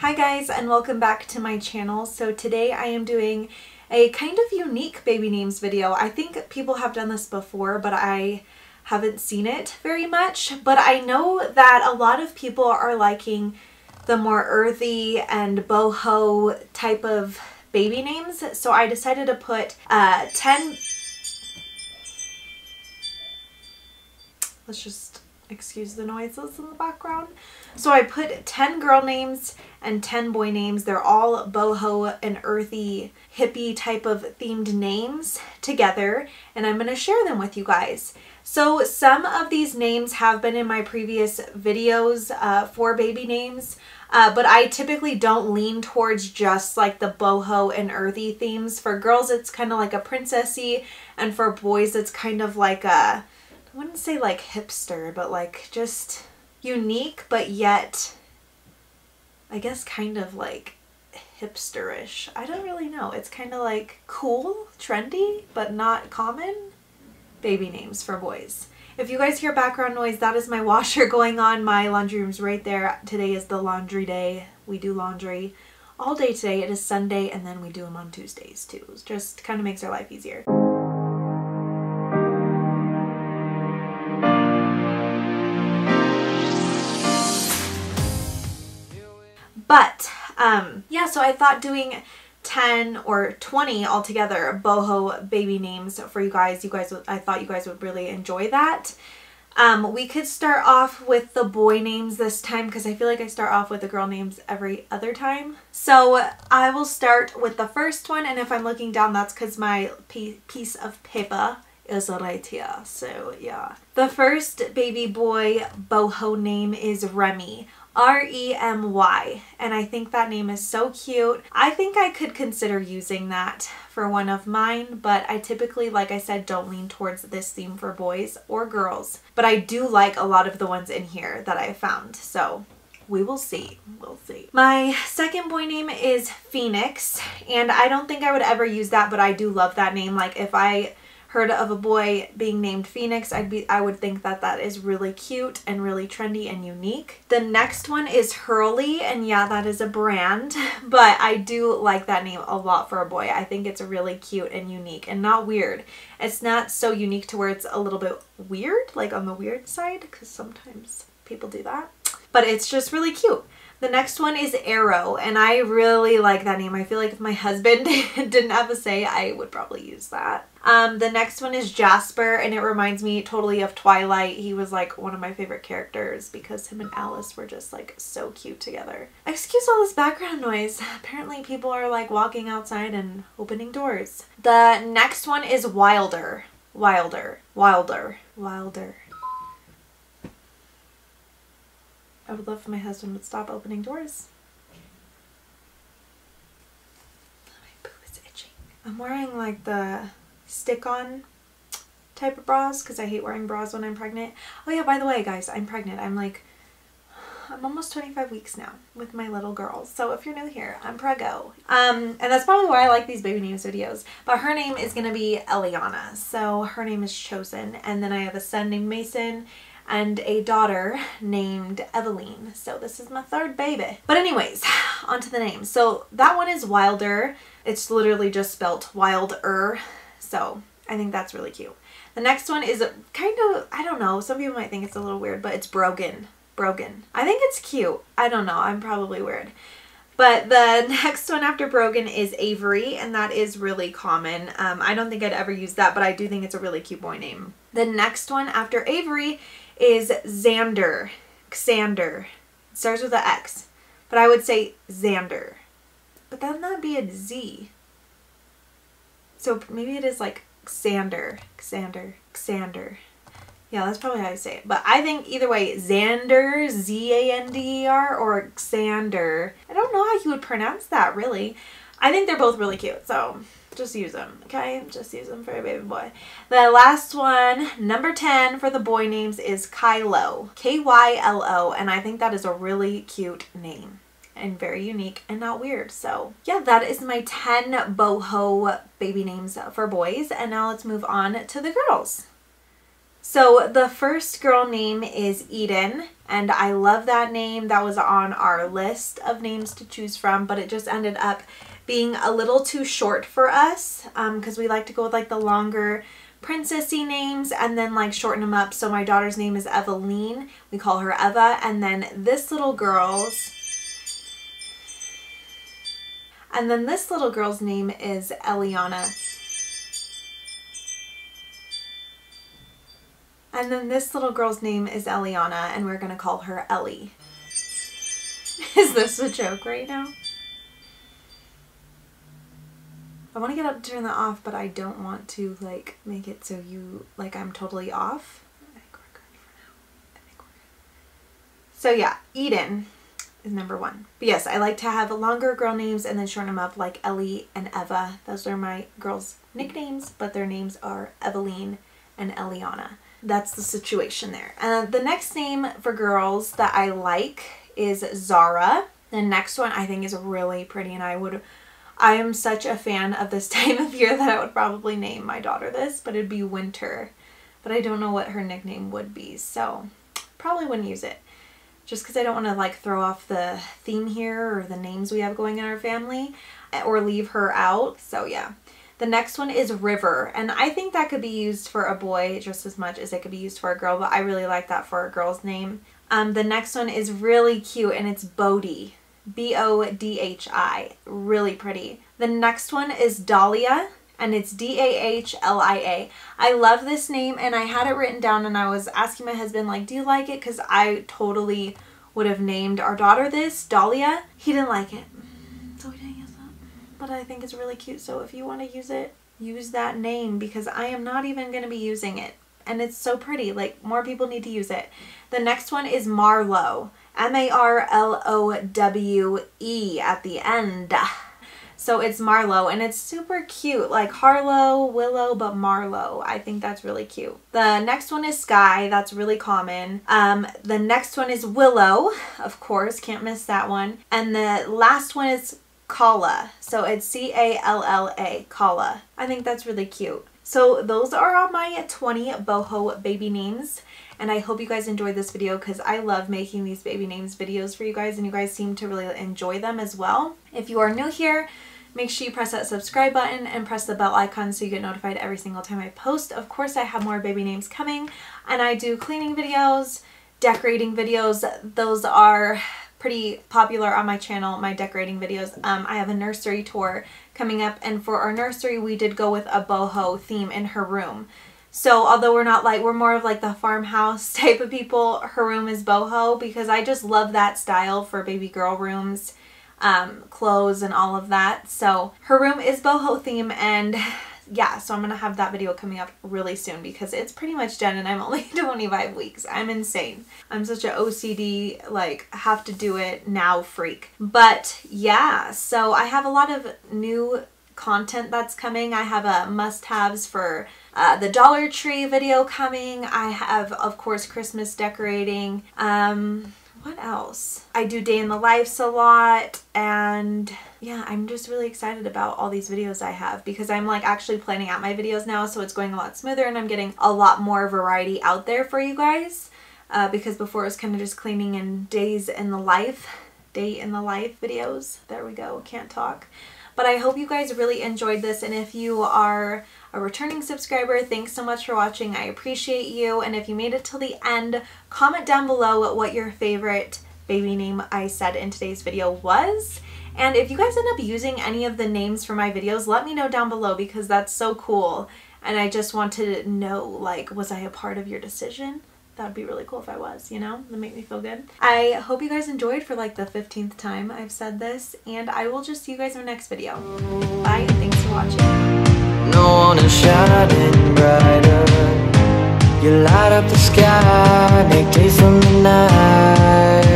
Hi guys and welcome back to my channel. So today I am doing a kind of unique baby names video. I think people have done this before but I haven't seen it very much. But I know that a lot of people are liking the more earthy and boho type of baby names. So I decided to put uh, 10... Let's just excuse the noises in the background. So I put 10 girl names and 10 boy names. They're all boho and earthy hippie type of themed names together and I'm going to share them with you guys. So some of these names have been in my previous videos uh, for baby names, uh, but I typically don't lean towards just like the boho and earthy themes. For girls, it's kind of like a princessy, and for boys, it's kind of like a, I wouldn't say like hipster, but like just unique, but yet I guess kind of like hipsterish. I don't really know. It's kind of like cool, trendy, but not common baby names for boys. If you guys hear background noise, that is my washer going on. My laundry room's right there. Today is the laundry day. We do laundry all day today. It is Sunday and then we do them on Tuesdays too. It just kind of makes our life easier. But um, yeah, so I thought doing 10 or 20 altogether boho baby names for you guys. You guys, I thought you guys would really enjoy that. Um, we could start off with the boy names this time because I feel like I start off with the girl names every other time. So I will start with the first one and if I'm looking down that's because my piece of paper is right here. So yeah. The first baby boy boho name is Remy. R-E-M-Y and I think that name is so cute. I think I could consider using that for one of mine but I typically like I said don't lean towards this theme for boys or girls but I do like a lot of the ones in here that I found so we will see. We'll see. My second boy name is Phoenix and I don't think I would ever use that but I do love that name like if I heard of a boy being named Phoenix, I'd be I would think that that is really cute and really trendy and unique. The next one is Hurley and yeah, that is a brand, but I do like that name a lot for a boy. I think it's really cute and unique and not weird. It's not so unique to where it's a little bit weird, like on the weird side, because sometimes people do that. But it's just really cute. The next one is Arrow, and I really like that name. I feel like if my husband didn't have a say, I would probably use that. Um, the next one is Jasper, and it reminds me totally of Twilight. He was like one of my favorite characters because him and Alice were just like so cute together. Excuse all this background noise. Apparently people are like walking outside and opening doors. The next one is Wilder. Wilder. Wilder. Wilder. I would love if my husband would stop opening doors. My boob is itching. I'm wearing like the stick-on type of bras because I hate wearing bras when I'm pregnant. Oh yeah, by the way guys, I'm pregnant. I'm like, I'm almost 25 weeks now with my little girls. So if you're new here, I'm preggo. Um, and that's probably why I like these baby names videos. But her name is going to be Eliana. So her name is chosen. And then I have a son named Mason and a daughter named Evalene. So this is my third baby. But anyways, onto the name. So that one is Wilder. It's literally just spelt Wilder. So I think that's really cute. The next one is kind of, I don't know, some people might think it's a little weird, but it's Brogan. Brogan. I think it's cute. I don't know. I'm probably weird. But the next one after Brogan is Avery, and that is really common. Um, I don't think I'd ever use that, but I do think it's a really cute boy name. The next one after Avery is Xander. Xander. It starts with an X. But I would say Xander. But then that'd be a Z. So maybe it is like Xander. Xander. Xander. Yeah, that's probably how I say it. But I think either way, Xander, Z-A-N-D-E-R, or Xander. I don't know how you would pronounce that, really. I think they're both really cute, so just use them, okay? Just use them for a baby boy. The last one, number 10 for the boy names is Kylo. K-Y-L-O, and I think that is a really cute name and very unique and not weird. So yeah, that is my 10 boho baby names for boys. And now let's move on to the girls. So the first girl name is Eden, and I love that name. That was on our list of names to choose from, but it just ended up being a little too short for us because um, we like to go with like the longer princessy names and then like shorten them up. So my daughter's name is Evalene. We call her Eva. And then this little girl's and then this little girl's name is Eliana. And then this little girl's name is Eliana, and we're going to call her Ellie. is this a joke right now? I want to get up to turn that off, but I don't want to like make it so you like I'm totally off. So yeah, Eden is number one. But yes, I like to have longer girl names and then shorten them up like Ellie and Eva. Those are my girls' nicknames, but their names are Evalene and Eliana that's the situation there. Uh, the next name for girls that I like is Zara. The next one I think is really pretty and I would I am such a fan of this time of year that I would probably name my daughter this, but it'd be Winter. But I don't know what her nickname would be, so probably wouldn't use it. Just because I don't want to like throw off the theme here or the names we have going in our family or leave her out. So yeah. The next one is River, and I think that could be used for a boy just as much as it could be used for a girl, but I really like that for a girl's name. Um, the next one is really cute, and it's Bodhi. B-O-D-H-I. Really pretty. The next one is Dahlia, and it's D-A-H-L-I-A. I love this name, and I had it written down, and I was asking my husband, like, do you like it? Because I totally would have named our daughter this, Dahlia. He didn't like it but I think it's really cute. So if you want to use it, use that name because I am not even going to be using it. And it's so pretty. Like, more people need to use it. The next one is Marlowe. M-A-R-L-O-W-E at the end. So it's Marlowe and it's super cute. Like Harlow, Willow, but Marlowe. I think that's really cute. The next one is Sky. That's really common. Um, the next one is Willow. Of course, can't miss that one. And the last one is Calla. So it's C-A-L-L-A, Calla. I think that's really cute. So those are all my 20 boho baby names. And I hope you guys enjoyed this video because I love making these baby names videos for you guys and you guys seem to really enjoy them as well. If you are new here, make sure you press that subscribe button and press the bell icon so you get notified every single time I post. Of course, I have more baby names coming and I do cleaning videos, decorating videos. Those are pretty popular on my channel, my decorating videos. Um, I have a nursery tour coming up and for our nursery we did go with a boho theme in her room. So although we're not like, we're more of like the farmhouse type of people, her room is boho because I just love that style for baby girl rooms, um, clothes and all of that. So her room is boho theme and yeah, so I'm going to have that video coming up really soon because it's pretty much done and I'm only 25 weeks. I'm insane. I'm such an OCD, like, have to do it now freak. But yeah, so I have a lot of new content that's coming. I have a must-haves for uh, the Dollar Tree video coming. I have, of course, Christmas decorating. Um, what else? I do day in the lives a lot and yeah, I'm just really excited about all these videos I have because I'm like actually planning out my videos now so it's going a lot smoother and I'm getting a lot more variety out there for you guys uh, because before it was kind of just cleaning and days in the life, day in the life videos. There we go, can't talk. But I hope you guys really enjoyed this and if you are a returning subscriber, thanks so much for watching. I appreciate you and if you made it till the end, comment down below what your favorite baby name I said in today's video was and if you guys end up using any of the names for my videos, let me know down below because that's so cool. And I just want to know, like, was I a part of your decision? That would be really cool if I was, you know? That make me feel good. I hope you guys enjoyed for like the 15th time I've said this. And I will just see you guys in my next video. Bye thanks for watching no one is shining brighter. You light up the sky, make days from the night.